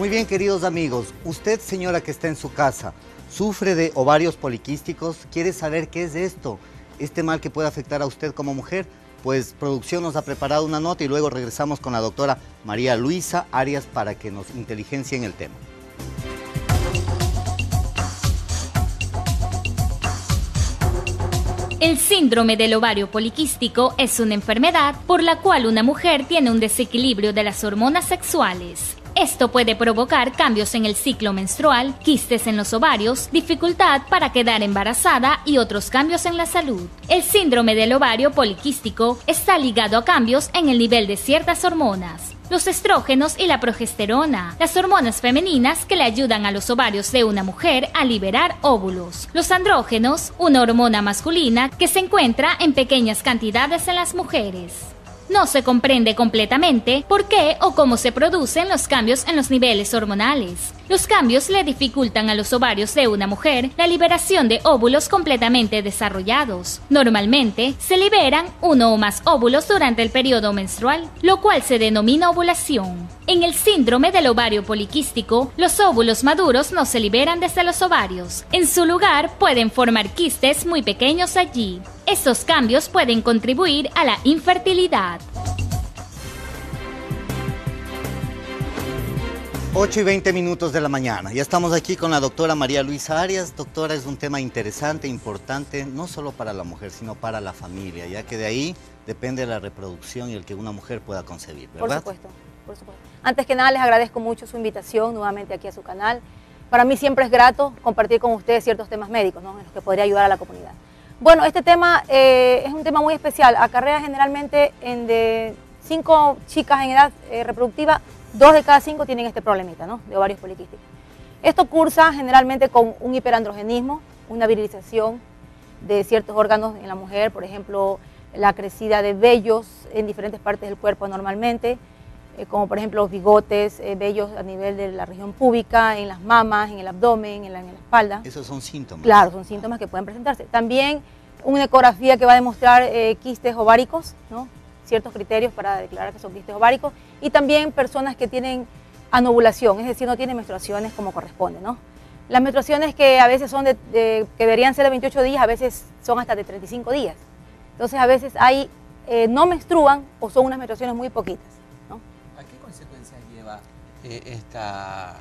Muy bien, queridos amigos, usted, señora que está en su casa, sufre de ovarios poliquísticos, quiere saber qué es esto, este mal que puede afectar a usted como mujer. Pues producción nos ha preparado una nota y luego regresamos con la doctora María Luisa Arias para que nos inteligencie en el tema. El síndrome del ovario poliquístico es una enfermedad por la cual una mujer tiene un desequilibrio de las hormonas sexuales. Esto puede provocar cambios en el ciclo menstrual, quistes en los ovarios, dificultad para quedar embarazada y otros cambios en la salud. El síndrome del ovario poliquístico está ligado a cambios en el nivel de ciertas hormonas los estrógenos y la progesterona, las hormonas femeninas que le ayudan a los ovarios de una mujer a liberar óvulos, los andrógenos, una hormona masculina que se encuentra en pequeñas cantidades en las mujeres no se comprende completamente por qué o cómo se producen los cambios en los niveles hormonales. Los cambios le dificultan a los ovarios de una mujer la liberación de óvulos completamente desarrollados. Normalmente se liberan uno o más óvulos durante el periodo menstrual, lo cual se denomina ovulación. En el síndrome del ovario poliquístico, los óvulos maduros no se liberan desde los ovarios. En su lugar pueden formar quistes muy pequeños allí. Estos cambios pueden contribuir a la infertilidad. 8 y 20 minutos de la mañana. Ya estamos aquí con la doctora María Luisa Arias. Doctora, es un tema interesante, importante, no solo para la mujer, sino para la familia, ya que de ahí depende la reproducción y el que una mujer pueda concebir, ¿verdad? Por supuesto, por supuesto. Antes que nada, les agradezco mucho su invitación nuevamente aquí a su canal. Para mí siempre es grato compartir con ustedes ciertos temas médicos, ¿no? en los que podría ayudar a la comunidad. Bueno, este tema eh, es un tema muy especial. Acarrea generalmente en de cinco chicas en edad eh, reproductiva, dos de cada cinco tienen este problemita, ¿no? De ovarios poliquísticos. Esto cursa generalmente con un hiperandrogenismo, una virilización de ciertos órganos en la mujer, por ejemplo, la crecida de vellos en diferentes partes del cuerpo normalmente, eh, como por ejemplo los bigotes, vellos a nivel de la región púbica, en las mamas, en el abdomen, en la, en la espalda. Esos son síntomas. Claro, son síntomas que pueden presentarse. También una ecografía que va a demostrar eh, quistes ováricos, ¿no? ciertos criterios para declarar que son quistes ováricos, y también personas que tienen anovulación, es decir, no tienen menstruaciones como corresponde. ¿no? Las menstruaciones que a veces son de, que deberían ser de 28 días, a veces son hasta de 35 días. Entonces a veces hay, eh, no menstruan o son unas menstruaciones muy poquitas. ¿no? ¿A qué consecuencias lleva eh, esta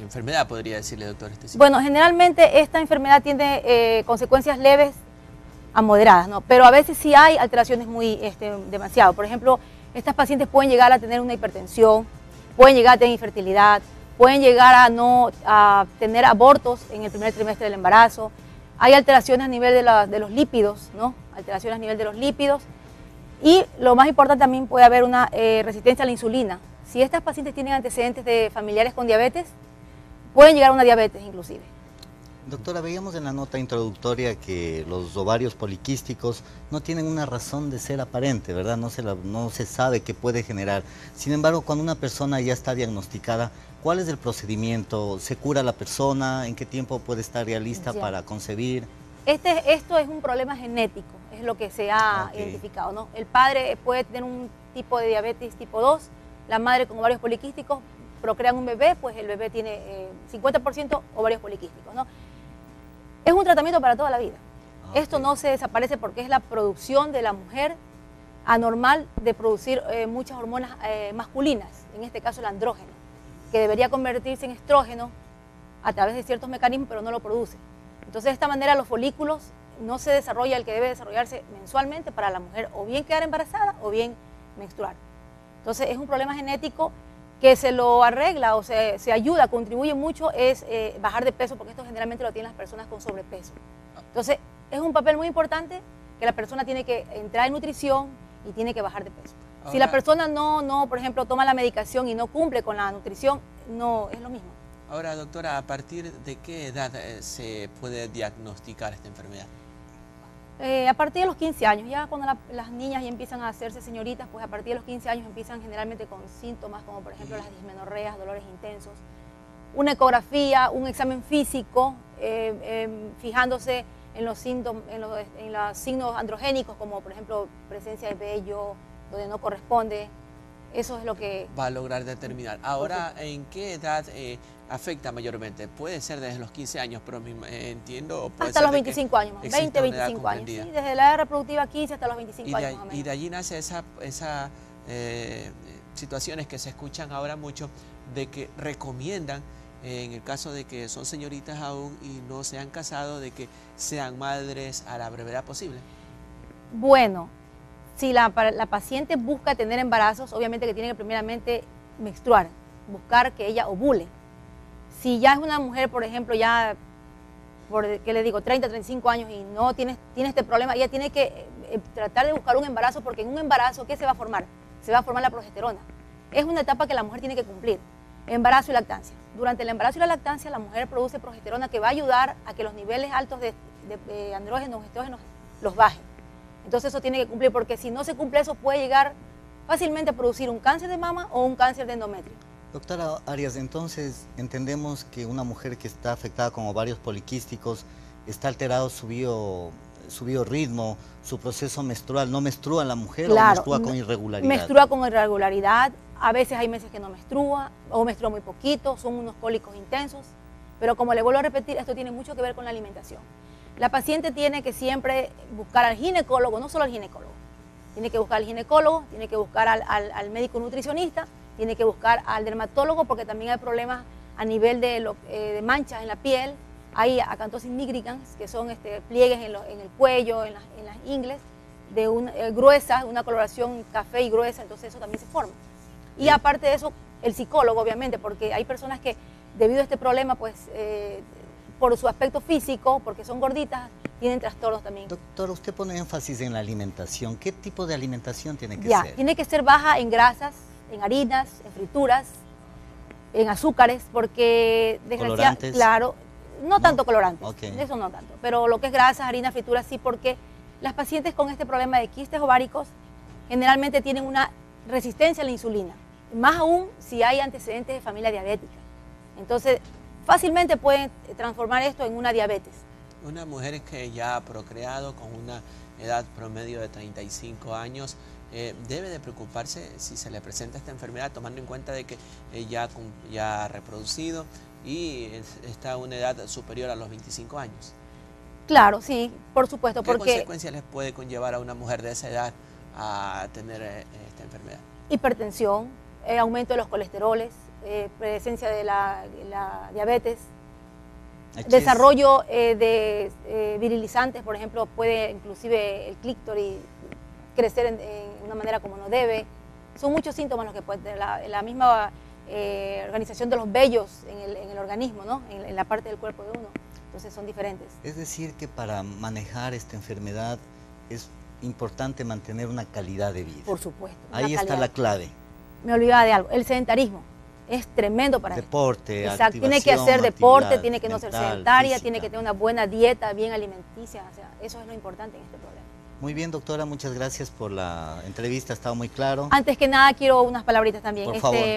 enfermedad, podría decirle, doctor? Este bueno, generalmente esta enfermedad tiene consecuencias leves a moderadas, ¿no? Pero a veces sí hay alteraciones muy este, demasiado. Por ejemplo, estas pacientes pueden llegar a tener una hipertensión, pueden llegar a tener infertilidad, pueden llegar a no a tener abortos en el primer trimestre del embarazo. Hay alteraciones a nivel de, los lípidos, ¿no? Alteraciones a nivel de los lípidos. Y lo más importante también puede haber una eh, resistencia a la insulina. Si estas pacientes tienen antecedentes de familiares con diabetes, pueden llegar a una diabetes inclusive. Doctora, veíamos en la nota introductoria que los ovarios poliquísticos no tienen una razón de ser aparente, ¿verdad? No se, no se sabe qué puede generar. Sin embargo, cuando una persona ya está diagnosticada, ¿cuál es el procedimiento? ¿Se cura la persona? ¿En qué tiempo puede estar ya lista para concebir? Este, esto es un problema genético, es lo que se ha identificado, ¿no? El padre puede tener un tipo de diabetes tipo 2, la madre con ovarios poliquísticos procrean un bebé, pues el bebé tiene 50% eh, ovarios poliquísticos, ¿no? Es un tratamiento para toda la vida. Ah, Esto no se desaparece porque es la producción de la mujer anormal de producir eh, muchas hormonas eh, masculinas, en este caso el andrógeno, que debería convertirse en estrógeno a través de ciertos mecanismos, pero no lo produce. Entonces, de esta manera los folículos no se desarrolla el que debe desarrollarse mensualmente para la mujer o bien quedar embarazada o bien menstruar. Entonces, es un problema genético que se lo arregla o se, se ayuda, contribuye mucho, es eh, bajar de peso, porque esto generalmente lo tienen las personas con sobrepeso. Entonces, es un papel muy importante que la persona tiene que entrar en nutrición y tiene que bajar de peso. si la persona no, no, por ejemplo, toma la medicación y no cumple con la nutrición, no es lo mismo. Ahora, doctora, ¿a partir de qué edad eh, se puede diagnosticar esta enfermedad? Eh, a partir de los 15 años, ya cuando las niñas ya empiezan a hacerse señoritas, pues a partir de los 15 años empiezan generalmente con síntomas como por ejemplo las dismenorreas, dolores intensos, una ecografía, un examen físico, eh, em, fijándose en los, síntomas, en, los, signos androgénicos como por ejemplo presencia de vello donde no corresponde, Eso es lo que... Va a lograr determinar. Ahora, ¿en qué edad eh, afecta mayormente? Puede ser desde los 15 años, pero me eh, entiendo... hasta los 25 años, 20, 25 años. Sí, desde la edad reproductiva 15 hasta los 25 años. y de allí nace esa, esa eh, situaciones que se escuchan ahora mucho de que recomiendan en el caso de que son señoritas aún y no se han casado, de que sean madres a la brevedad posible? Bueno, si la, la paciente busca tener embarazos, obviamente que tiene que primeramente menstruar, buscar que ella ovule. Si ya es una mujer, por ejemplo, ya, por, ¿qué le digo?, 30, 35 años y no tiene, tiene este problema, ella tiene que eh, eh, tratar de buscar un embarazo porque en un embarazo, ¿qué se va a formar? Se va a formar la progesterona. Es una etapa que la mujer tiene que cumplir. Embarazo y lactancia. Durante el embarazo y la lactancia, la mujer produce progesterona que va a ayudar a que los niveles altos de, andrógenos, estrógenos, los bajen. Entonces eso tiene que cumplir, porque si no se cumple eso puede llegar fácilmente a producir un cáncer de mama o un cáncer de endometrio. Doctora Arias, entonces entendemos que una mujer que está afectada con ovarios poliquísticos está alterado su bio, su biorritmo, su proceso menstrual. ¿No menstrua la mujer o menstrua con irregularidad? Menstrua con irregularidad, a veces hay meses que no menstrua o menstrua muy poquito, son unos cólicos intensos, pero como le vuelvo a repetir, esto tiene mucho que ver con la alimentación. La paciente tiene que siempre buscar al ginecólogo, no solo al ginecólogo, tiene que buscar al ginecólogo, tiene que buscar al, médico nutricionista, tiene que buscar al dermatólogo porque también hay problemas a nivel de, eh, manchas en la piel, hay acantosis nigricans, que son este, pliegues en, el cuello, en, las ingles, de una, eh, gruesa, una coloración café y gruesa, entonces eso también se forma. Y aparte de eso, el psicólogo, obviamente, porque hay personas que debido a este problema, pues eh, por su aspecto físico, porque son gorditas, tienen trastornos también. Doctor, usted pone énfasis en la alimentación. ¿Qué tipo de alimentación tiene que ya, ser? Tiene que ser baja en grasas, en harinas, en frituras, en azúcares, porque desgraciadamente, claro, no, tanto colorantes, eso no tanto, pero lo que es grasas, harinas, frituras sí, porque las pacientes con este problema de quistes ováricos generalmente tienen una resistencia a la insulina más aún si hay antecedentes de familia diabética. Entonces, fácilmente pueden transformar esto en una diabetes. Una mujer que ya ha procreado con una edad promedio de 35 años, eh, debe de preocuparse si se le presenta esta enfermedad, tomando en cuenta de que ella ya ha reproducido y está a una edad superior a los 25 años. Claro, sí, por supuesto. ¿Qué consecuencias les puede conllevar a una mujer de esa edad a tener eh, esta enfermedad? Hipertensión, eh, aumento de los colesteroles, eh, presencia de la, diabetes, desarrollo eh, de virilizantes, por ejemplo, puede inclusive el clítoris crecer en, una manera como no debe. Son muchos síntomas los que puede tener la, misma organización de los vellos en el, organismo, ¿no? en la parte del cuerpo de uno. Entonces son diferentes. Es decir, que para manejar esta enfermedad es importante mantener una calidad de vida. Por supuesto. Ahí está la clave me olvidaba de algo, el sedentarismo es tremendo para deporte, Exacto, tiene que hacer deporte, tiene que no ser sedentaria, tiene que tener una buena dieta, bien alimenticia, o sea, eso es lo importante en este problema. Muy bien, doctora, muchas gracias por la entrevista, ha estado muy claro. Antes que nada, quiero unas palabritas también. Por favor. Este,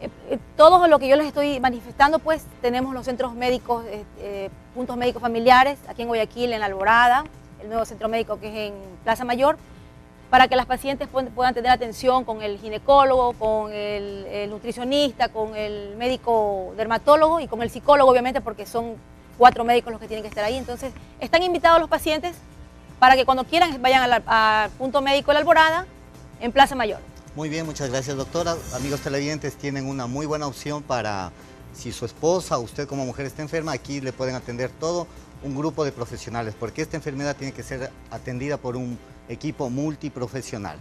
eh, eh, todo lo que yo les estoy manifestando, pues tenemos los centros médicos, eh, puntos médicos familiares, aquí en Guayaquil, en La Alborada, el nuevo centro médico que es en Plaza Mayor, para que las pacientes puedan tener atención con el ginecólogo, con el, nutricionista, con el médico dermatólogo y con el psicólogo, obviamente, porque son cuatro médicos los que tienen que estar ahí. Entonces, están invitados los pacientes para que cuando quieran vayan al punto médico de la Alborada en Plaza Mayor. Muy bien, muchas gracias doctora. Amigos televidentes, tienen una muy buena opción para si su esposa o usted como mujer está enferma, aquí le pueden atender todo un grupo de profesionales, porque esta enfermedad tiene que ser atendida por un equipo multiprofesional.